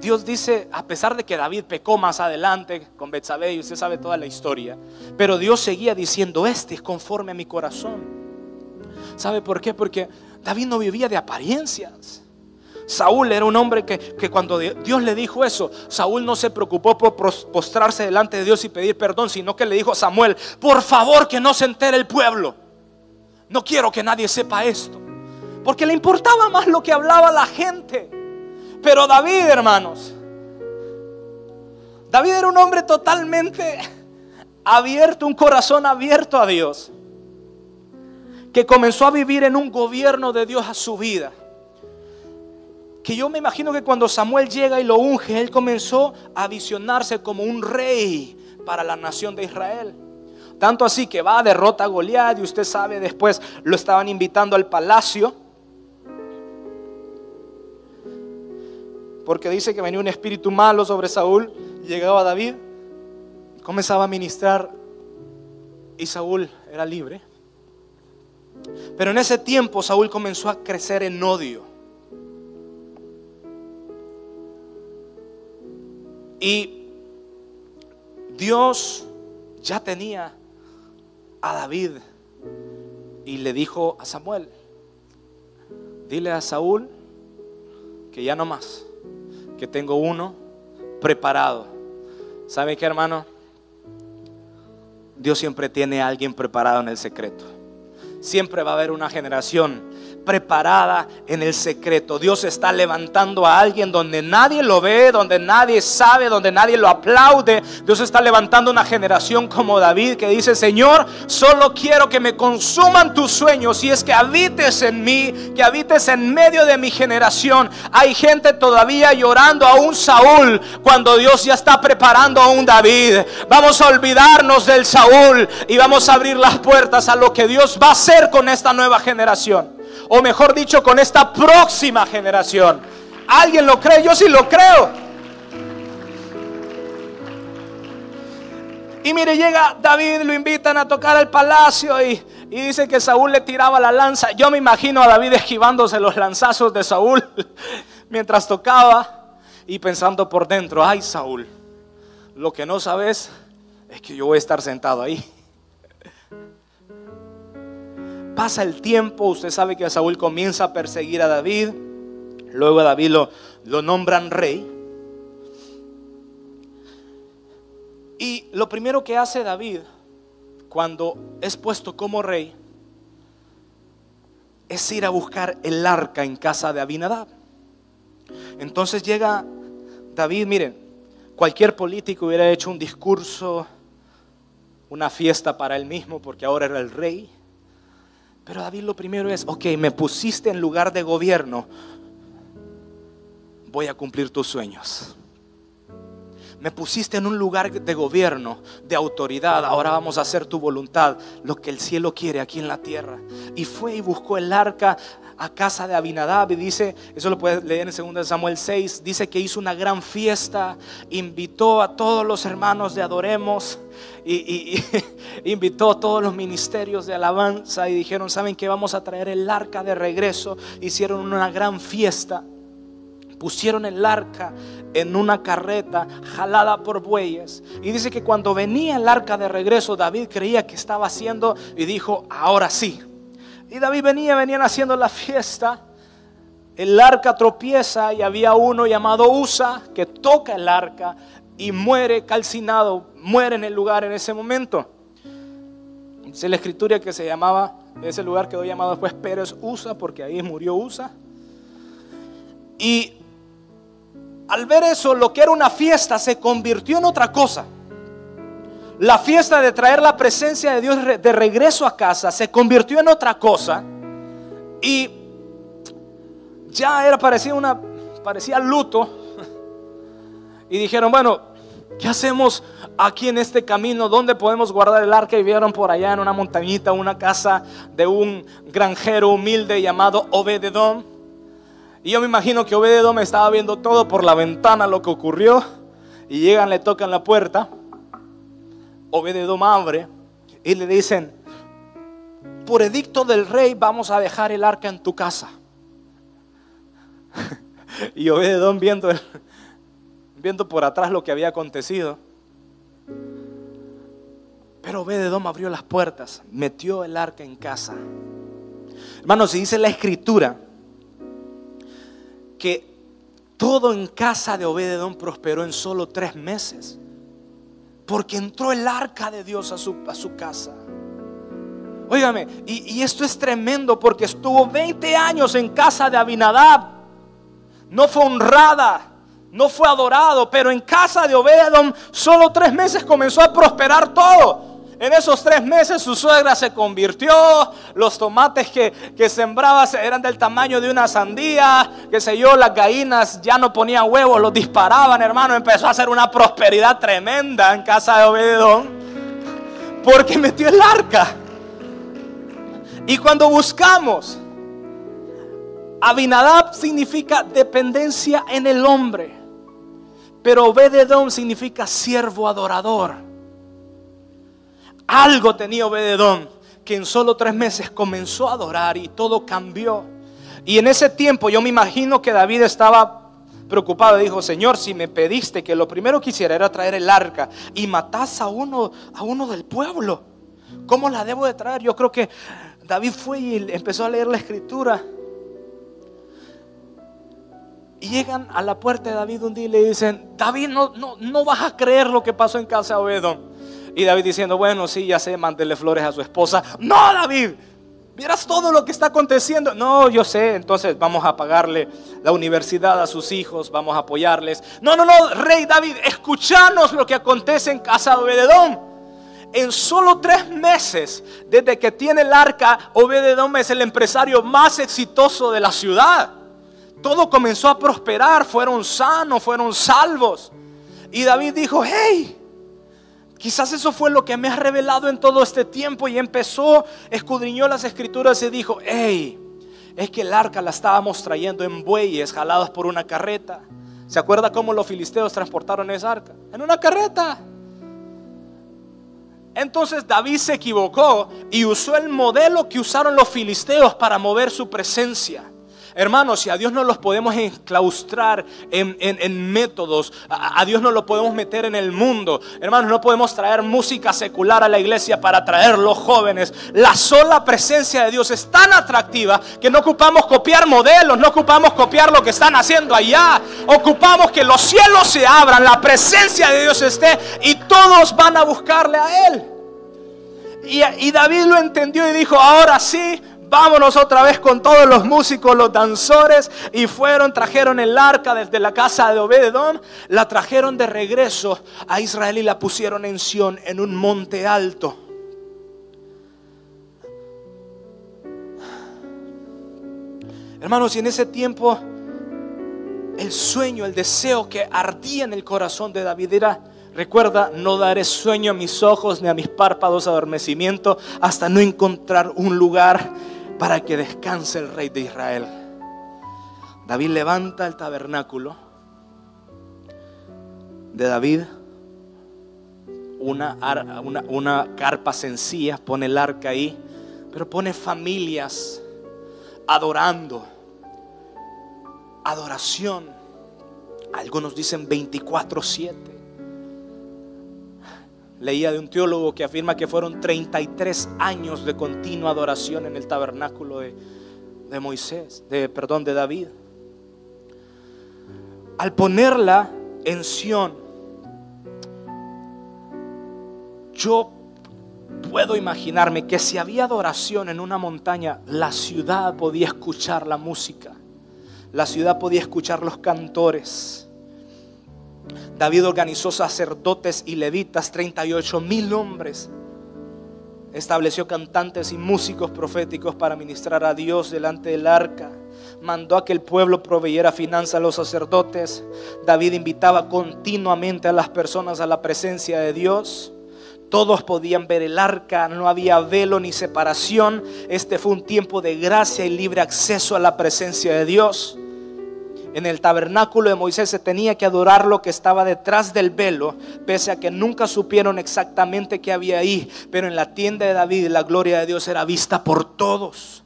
S1: Dios dice, a pesar de que David pecó más adelante con Betsabé y usted sabe toda la historia, pero Dios seguía diciendo, este es conforme a mi corazón. ¿Sabe por qué? Porque David no vivía de apariencias. Saúl era un hombre que, cuando Dios le dijo eso, Saúl no se preocupó por postrarse delante de Dios y pedir perdón, sino que le dijo a Samuel, por favor que no se entere el pueblo. No quiero que nadie sepa esto. Porque le importaba más lo que hablaba la gente. Pero David, hermanos, David era un hombre totalmente abierto, un corazón abierto a Dios, que comenzó a vivir en un gobierno de Dios a su vida. Que yo me imagino que cuando Samuel llega y lo unge, él comenzó a visionarse como un rey para la nación de Israel. Tanto así que va, derrota a Goliat y usted sabe, después lo estaban invitando al palacio. Porque dice que venía un espíritu malo sobre Saúl. Llegaba David, comenzaba a ministrar y Saúl era libre. Pero en ese tiempo Saúl comenzó a crecer en odio. Y Dios ya tenía a David y le dijo a Samuel, dile a Saúl que ya no más, que tengo uno preparado. ¿Sabe qué, hermano? Dios siempre tiene a alguien preparado en el secreto. Siempre va a haber una generación preparada en el secreto. Dios está levantando a alguien donde nadie lo ve, donde nadie sabe, donde nadie lo aplaude. Dios está levantando una generación como David que dice, Señor, solo quiero que me consuman tus sueños y es que habites en mí, que habites en medio de mi generación. Hay gente todavía llorando a un Saúl cuando Dios ya está preparando a un David. Vamos a olvidarnos del Saúl y vamos a abrir las puertas a lo que Dios va a hacer con esta nueva generación o mejor dicho, con esta próxima generación. ¿Alguien lo cree? Yo sí lo creo. Y mire, llega David, lo invitan a tocar al palacio y, y dice que Saúl le tiraba la lanza. Yo me imagino a David esquivándose los lanzazos de Saúl (laughs) mientras tocaba y pensando por dentro, ay Saúl, lo que no sabes es que yo voy a estar sentado ahí. Pasa el tiempo, usted sabe que Saúl comienza a perseguir a David, luego a David lo, lo nombran rey. Y lo primero que hace David cuando es puesto como rey es ir a buscar el arca en casa de Abinadab. Entonces llega David, miren, cualquier político hubiera hecho un discurso, una fiesta para él mismo porque ahora era el rey. Pero David lo primero es, ok, me pusiste en lugar de gobierno, voy a cumplir tus sueños. Me pusiste en un lugar de gobierno, de autoridad. Ahora vamos a hacer tu voluntad, lo que el cielo quiere aquí en la tierra. Y fue y buscó el arca a casa de Abinadab y dice, eso lo puedes leer en 2 Samuel 6, dice que hizo una gran fiesta, invitó a todos los hermanos de Adoremos y, (laughs) invitó a todos los ministerios de alabanza y dijeron, ¿saben que vamos a traer el arca de regreso? Hicieron una gran fiesta. Pusieron el arca en una carreta jalada por bueyes. Y dice que cuando venía el arca de regreso, David creía que estaba haciendo y dijo, ahora sí. Y David venía, venían haciendo la fiesta. El arca tropieza y había uno llamado Usa que toca el arca y muere calcinado, muere en el lugar en ese momento. Dice la escritura que se llamaba, ese lugar quedó llamado después Pérez Usa, porque ahí murió Usa. Y al ver eso, lo que era una fiesta se convirtió en otra cosa. La fiesta de traer la presencia de Dios de regreso a casa se convirtió en otra cosa. Y ya era parecía una parecía luto (laughs) y dijeron, bueno, ¿qué hacemos aquí en este camino? ¿Dónde podemos guardar el arca? Y vieron por allá en una montañita una casa de un granjero humilde llamado Obededón. Y yo me imagino que Obededón estaba viendo todo por la ventana lo que ocurrió. Y llegan, le tocan la puerta. Obededón abre y le dicen, por edicto del rey vamos a dejar el arca en tu casa. (laughs) y Obededón viendo el, viendo por atrás lo que había acontecido. Pero Obededom abrió las puertas, metió el arca en casa. Hermanos, si dice la escritura que todo en casa de Obededom prosperó en solo tres meses. Porque entró el arca de Dios a su, a su casa. Óigame, y, y, esto es tremendo porque estuvo 20 años en casa de Abinadab. No fue honrada no fue adorado, pero en casa de Obededom solo tres meses comenzó a prosperar todo. En esos tres meses su suegra se convirtió, los tomates que, que sembraba eran del tamaño de una sandía, qué sé yo, las gallinas ya no ponían huevos, los disparaban, hermano, empezó a hacer una prosperidad tremenda en casa de Obededón, porque metió el arca. Y cuando buscamos, Abinadab significa dependencia en el hombre, pero Obededón significa siervo adorador. Algo tenía Obededón que en solo tres meses comenzó a adorar y todo cambió. Y en ese tiempo yo me imagino que David estaba preocupado. Dijo, Señor, si me pediste que lo primero que hiciera era traer el arca y matas a uno, a uno del pueblo, ¿cómo la debo de traer? Yo creo que David fue y empezó a leer la escritura. Y llegan a la puerta de David un día y le dicen, David, no, no, no vas a creer lo que pasó en casa de Obedón. Y David diciendo, bueno, sí, ya sé, mándele flores a su esposa. No, David, vieras todo lo que está aconteciendo. No, yo sé, entonces vamos a pagarle la universidad a sus hijos, vamos a apoyarles. No, no, no, rey David, escuchanos lo que acontece en casa de Obededón. En solo tres meses, desde que tiene el arca, Obededón es el empresario más exitoso de la ciudad. Todo comenzó a prosperar, fueron sanos, fueron salvos. Y David dijo, hey, Quizás eso fue lo que me ha revelado en todo este tiempo y empezó, escudriñó las escrituras y dijo, hey, es que el arca la estábamos trayendo en bueyes jalados por una carreta. ¿Se acuerda cómo los filisteos transportaron esa arca? En una carreta. Entonces David se equivocó y usó el modelo que usaron los filisteos para mover su presencia. Hermanos, si a Dios no los podemos enclaustrar en, métodos, a, Dios no lo podemos meter en el mundo. Hermanos, no podemos traer música secular a la iglesia para traer los jóvenes. La sola presencia de Dios es tan atractiva que no ocupamos copiar modelos, no ocupamos copiar lo que están haciendo allá. Ocupamos que los cielos se abran, la presencia de Dios esté y todos van a buscarle a Él. y David lo entendió y dijo, ahora sí, vámonos otra vez con todos los músicos, los danzores. Y fueron, trajeron el arca desde la casa de Obededón, la trajeron de regreso a Israel y la pusieron en Sión, en un monte alto. Hermanos, y en ese tiempo el sueño, el deseo que ardía en el corazón de David era, recuerda, no daré sueño a mis ojos ni a mis párpados adormecimiento hasta no encontrar un lugar para que descanse el rey de Israel. David levanta el tabernáculo de David, una, una, carpa sencilla, pone el arca ahí, pero pone familias adorando, adoración. Algunos dicen 24-7 leía de un teólogo que afirma que fueron 33 años de continua adoración en el tabernáculo de, Moisés, de perdón, de David. Al ponerla en Sión, yo puedo imaginarme que si había adoración en una montaña, la ciudad podía escuchar la música, la ciudad podía escuchar los cantores David organizó sacerdotes y levitas, 38 mil hombres. Estableció cantantes y músicos proféticos para ministrar a Dios delante del arca. Mandó a que el pueblo proveyera finanzas a los sacerdotes. David invitaba continuamente a las personas a la presencia de Dios. Todos podían ver el arca, no había velo ni separación. Este fue un tiempo de gracia y libre acceso a la presencia de Dios. En el tabernáculo de Moisés se tenía que adorar lo que estaba detrás del velo, pese a que nunca supieron exactamente qué había ahí. Pero en la tienda de David la gloria de Dios era vista por todos.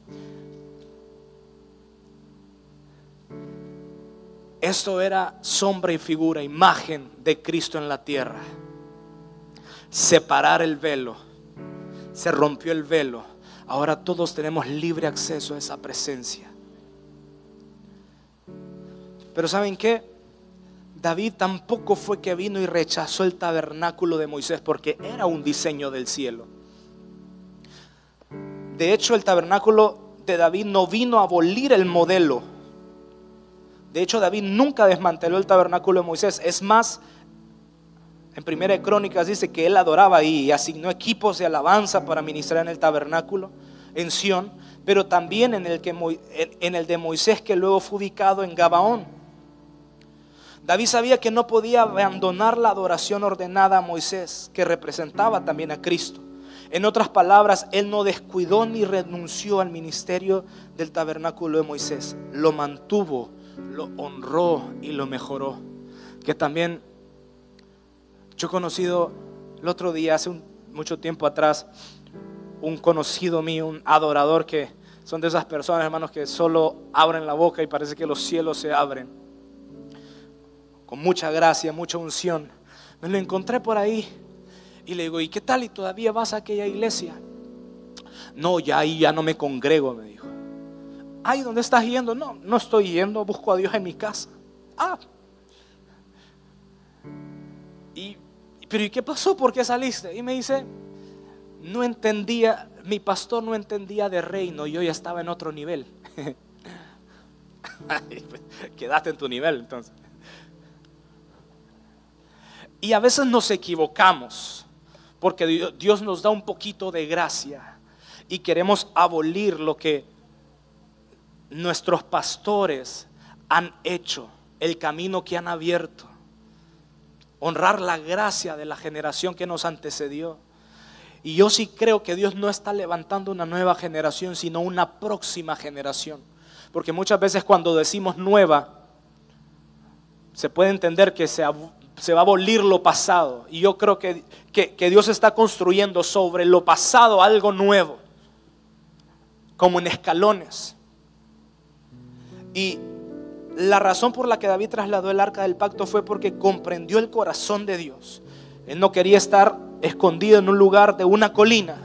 S1: Esto era sombra y figura, imagen de Cristo en la tierra. Separar el velo. Se rompió el velo. Ahora todos tenemos libre acceso a esa presencia. Pero ¿saben qué? David tampoco fue que vino y rechazó el tabernáculo de Moisés porque era un diseño del cielo. De hecho, el tabernáculo de David no vino a abolir el modelo De hecho, David nunca desmanteló el tabernáculo de Moisés. Es más, en Primera de Crónicas dice que él adoraba y asignó equipos de alabanza para ministrar en el tabernáculo en Sión, pero también en el, que, en el de Moisés que luego fue ubicado en Gabaón. David sabía que no podía abandonar la adoración ordenada a Moisés, que representaba también a Cristo. En otras palabras, él no descuidó ni renunció al ministerio del tabernáculo de Moisés. Lo mantuvo, lo honró y lo mejoró. Que también yo he conocido el otro día, hace mucho tiempo atrás, un conocido mío, un adorador que son de esas personas, hermanos, que solo abren la boca y parece que los cielos se abren con mucha gracia, mucha unción. Me lo encontré por ahí y le digo, ¿y qué tal? ¿Y todavía vas a aquella iglesia? No, ya ahí ya no me congrego, me dijo. Ay, ¿dónde estás yendo? No, no estoy yendo, busco a Dios en mi casa. Ah. Y, pero ¿y qué pasó? ¿Por qué saliste? Y me dice, no entendía, mi pastor no entendía de reino, yo ya estaba en otro nivel. (laughs) Pues, quedaste en tu nivel entonces. Y a veces nos equivocamos porque Dios nos da un poquito de gracia y queremos abolir lo que nuestros pastores han hecho, el camino que han abierto, honrar la gracia de la generación que nos antecedió. Y yo sí creo que Dios no está levantando una nueva generación, sino una próxima generación. Porque muchas veces cuando decimos nueva, se puede entender que se, se va a abolir lo pasado. Y yo creo que, que, Dios está construyendo sobre lo pasado algo nuevo, como en escalones. Y la razón por la que David trasladó el arca del pacto fue porque comprendió el corazón de Dios. Él no quería estar escondido en un lugar de una colina,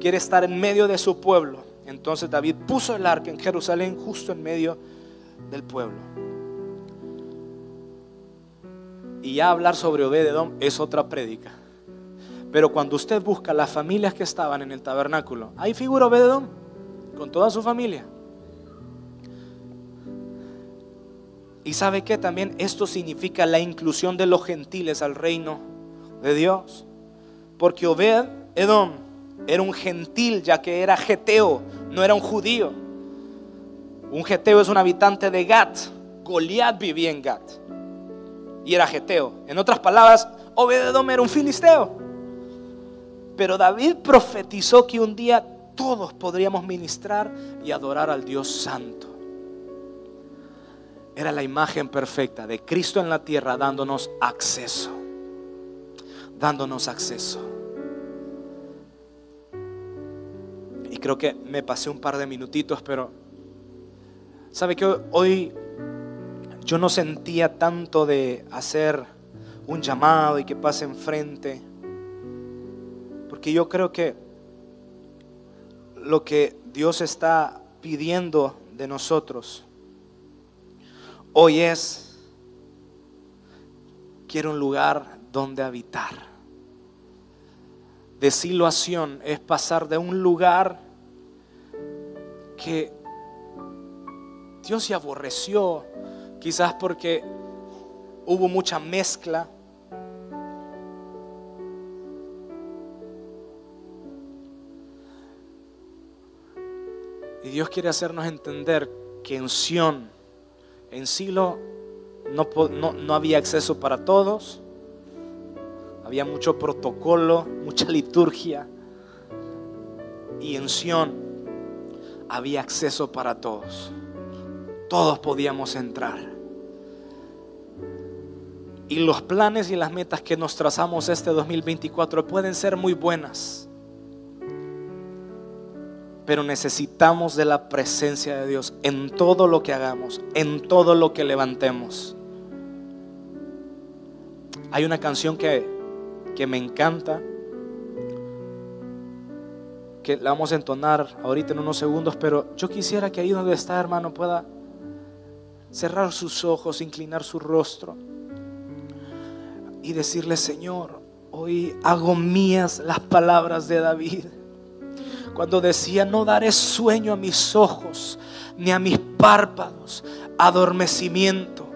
S1: quiere estar en medio de su pueblo. Entonces David puso el arca en Jerusalén justo en medio del pueblo. Y ya hablar sobre Obededón es otra prédica. Pero cuando usted busca las familias que estaban en el tabernáculo, ahí figura Obededón con toda su familia. Y sabe que también esto significa la inclusión de los gentiles al reino de Dios. Porque Obed Edom era un gentil, ya que era geteo, no era un judío. Un geteo es un habitante de Gat. Goliat vivía en Gat y era geteo. En otras palabras, Obededom era un filisteo. Pero David profetizó que un día todos podríamos ministrar y adorar al Dios Santo. Era la imagen perfecta de Cristo en la tierra dándonos acceso. Dándonos acceso. Y creo que me pasé un par de minutitos, pero ¿sabe que hoy yo no sentía tanto de hacer un llamado y que pase enfrente. Porque yo creo que lo que Dios está pidiendo de nosotros hoy es, quiero un lugar donde habitar. De siluación es pasar de un lugar que Dios se aborreció Quizás porque hubo mucha mezcla. Y Dios quiere hacernos entender que en Sión, en Silo, no, no, no había acceso para todos. Había mucho protocolo, mucha liturgia. Y en Sión había acceso para todos todos podíamos entrar. Y los planes y las metas que nos trazamos este 2024 pueden ser muy buenas. Pero necesitamos de la presencia de Dios en todo lo que hagamos, en todo lo que levantemos. Hay una canción que, que me encanta, que la vamos a entonar ahorita en unos segundos, pero yo quisiera que ahí donde está, hermano, pueda cerrar sus ojos, inclinar su rostro y decirle, Señor, hoy hago mías las palabras de David. Cuando decía, no daré sueño a mis ojos ni a mis párpados adormecimiento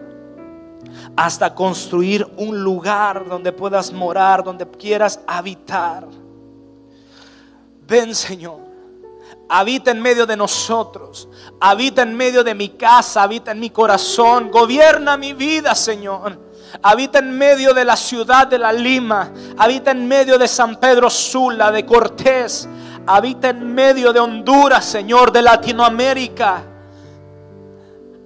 S1: hasta construir un lugar donde puedas morar, donde quieras habitar. Ven Señor, habita en medio de nosotros, habita en medio de mi casa, habita en mi corazón, gobierna mi vida Señor. Habita en medio de la ciudad de la Lima, habita en medio de San Pedro Sula, de Cortés, habita en medio de Honduras, Señor, de Latinoamérica.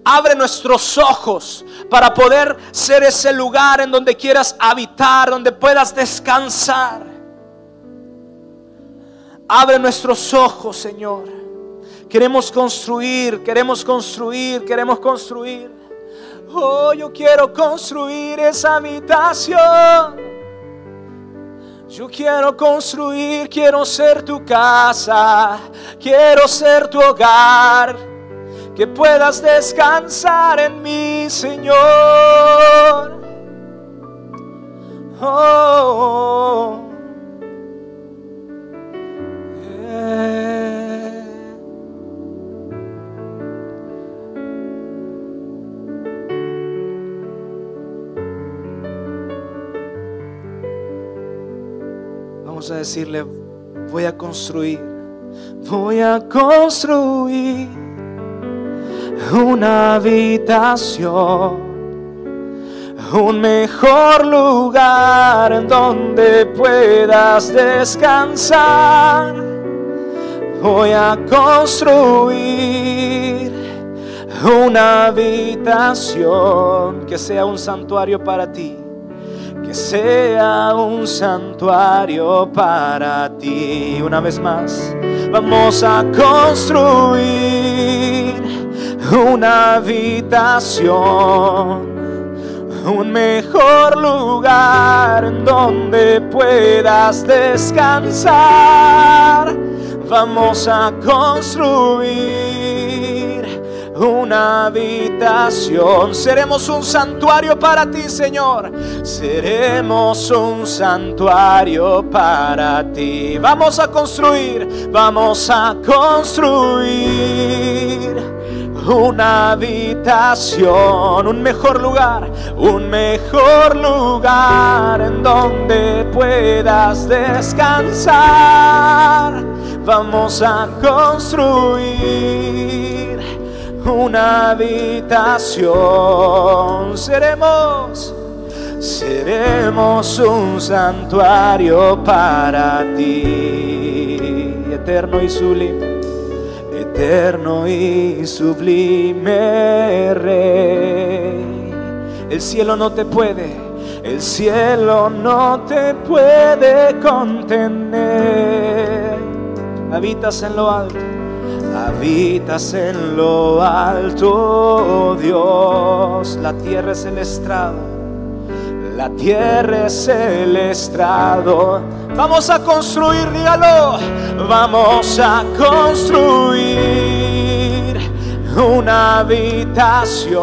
S1: Abre nuestros ojos para poder ser ese lugar en donde quieras habitar, donde puedas descansar. Abre nuestros ojos, Señor. Queremos construir, queremos construir, queremos construir. Oh, yo quiero construir esa habitación. Yo quiero construir, quiero ser tu casa, quiero ser tu hogar, que puedas descansar en mí, Señor. Oh, a decirle, voy a construir, voy a construir una habitación, un mejor lugar en donde puedas descansar. Voy a construir una habitación que sea un santuario para ti que sea un santuario para ti. Una vez más, vamos a construir una habitación, un mejor lugar en donde puedas descansar. Vamos a construir una habitación. Seremos un santuario para ti, Señor. Seremos un santuario para ti. Vamos a construir, vamos a construir una habitación, un mejor lugar, un mejor lugar en donde puedas descansar. Vamos a construir una habitación. Seremos, seremos un santuario para ti, eterno y sublime, eterno y sublime Rey. El cielo no te puede, el cielo no te puede contener. Habitas en lo alto Habitas en lo alto, Dios. La tierra es el estrado. La tierra es el estrado. Vamos a construir, dígalo. Vamos a construir una habitación.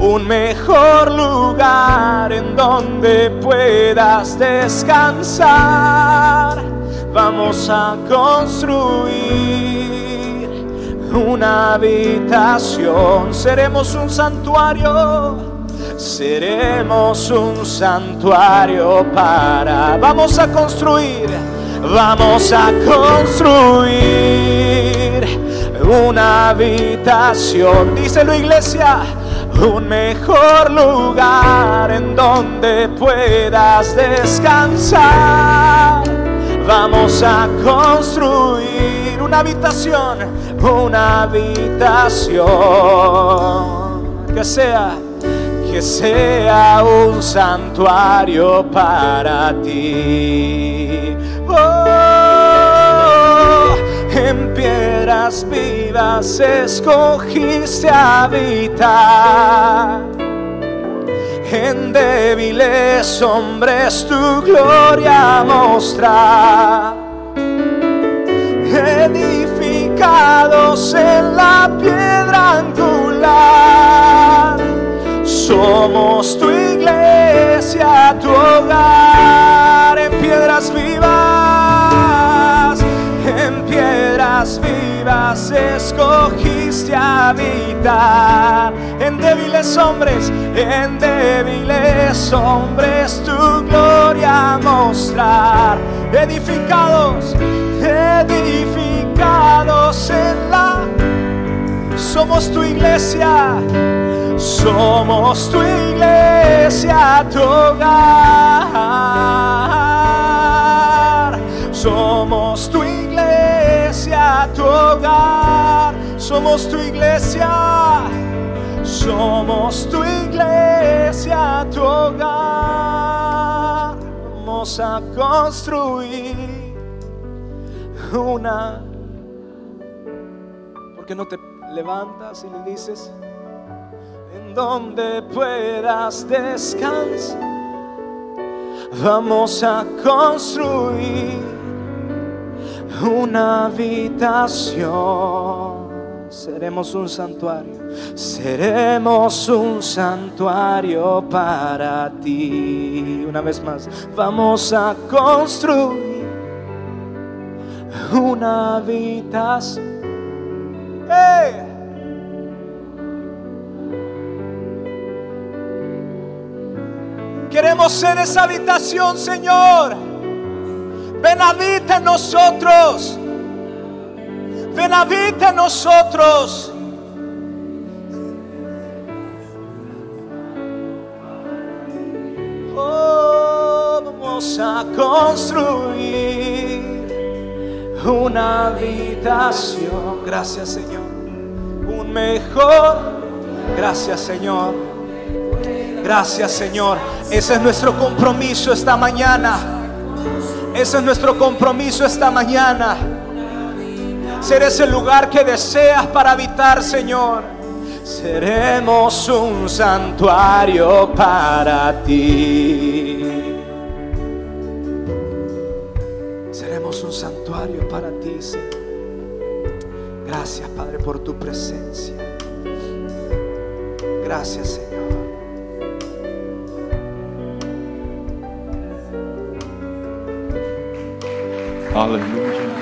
S1: Un mejor lugar en donde puedas descansar vamos a construir una habitación. Seremos un santuario. Seremos un santuario para... Vamos a construir. Vamos a construir una habitación. Díselo iglesia un mejor lugar en donde puedas descansar Vamos a construir una habitación, una habitación que sea, que sea un santuario para ti. Oh, en piedras vivas escogiste habitar en débiles hombres tu gloria mostrar. Edificados en la piedra angular, somos tu iglesia, tu hogar en piedras vivas, piedras vivas escogiste habitar en débiles hombres, en débiles hombres tu gloria mostrar, edificados, edificados en la somos tu iglesia, somos tu iglesia, tu hogar. Somos tu tu hogar. Somos tu iglesia, somos tu iglesia, tu hogar. Vamos a construir una. ¿Por qué no te levantas y le dices, en donde puedas descansar, vamos a construir una habitación. Seremos un santuario, seremos un santuario para ti. Una vez más, vamos a construir una habitación. Queremos ser esa habitación, Señor. Ven habita en nosotros. Ven habita en nosotros. Vamos a construir una habitación. Gracias Señor. Un mejor. Gracias Señor. Gracias Señor. Ese es nuestro compromiso esta mañana. Ese es nuestro compromiso esta mañana. Ser ese lugar que deseas para habitar, Señor. Seremos un santuario para ti. un santuario para ti, Señor. Gracias, Padre, por tu presencia. Gracias, Señor.
S2: Hallelujah.